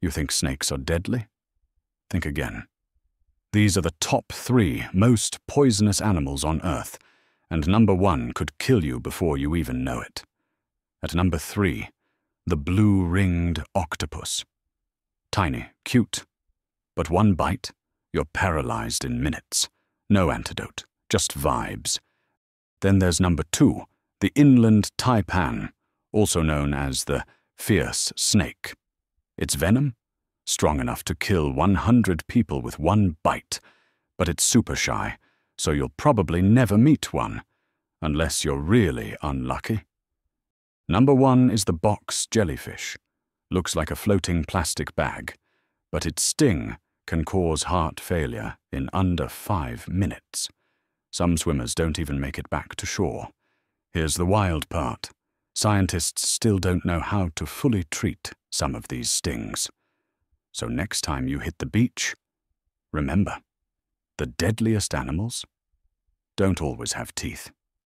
You think snakes are deadly? Think again. These are the top three most poisonous animals on Earth, and number one could kill you before you even know it. At number three, the blue-ringed octopus. Tiny, cute, but one bite, you're paralyzed in minutes. No antidote, just vibes. Then there's number two, the inland taipan, also known as the fierce snake. Its venom? Strong enough to kill 100 people with one bite, but it's super shy, so you'll probably never meet one, unless you're really unlucky. Number one is the box jellyfish. Looks like a floating plastic bag, but its sting can cause heart failure in under five minutes. Some swimmers don't even make it back to shore. Here's the wild part. Scientists still don't know how to fully treat some of these stings. So next time you hit the beach, remember, the deadliest animals don't always have teeth.